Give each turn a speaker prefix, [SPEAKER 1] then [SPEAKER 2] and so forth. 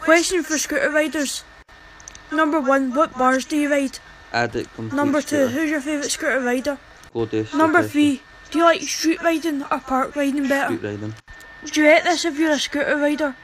[SPEAKER 1] Question for scooter riders. Number one, what bars do you ride?
[SPEAKER 2] Addict
[SPEAKER 1] Number two,
[SPEAKER 2] scooter.
[SPEAKER 1] who's your favourite scooter rider? Number three, do you like street riding or park riding better?
[SPEAKER 2] Street you
[SPEAKER 1] rate this if you're a scooter rider.